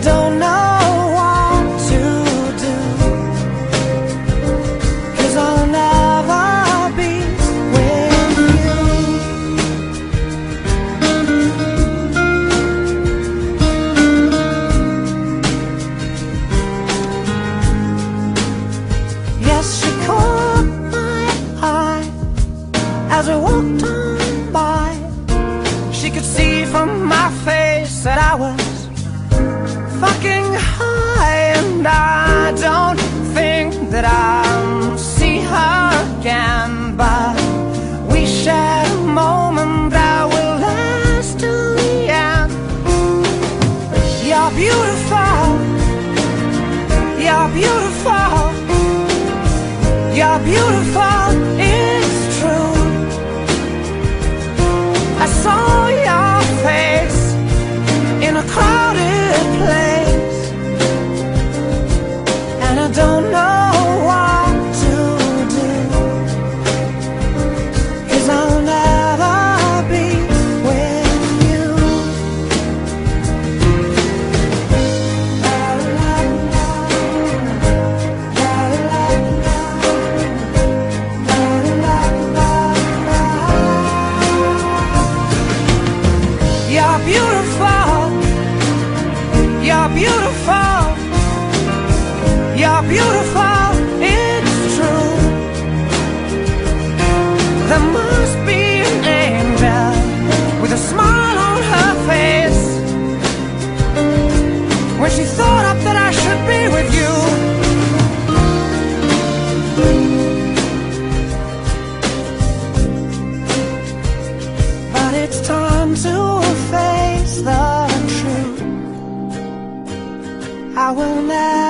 Don't know beautiful, You're beautiful. You're beautiful. It's true. There must be an angel with a smile on her face when she thought up that I should be with you. But it's time to face the I will never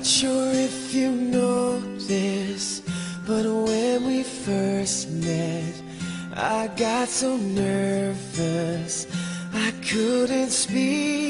Not sure if you know this, but when we first met, I got so nervous I couldn't speak.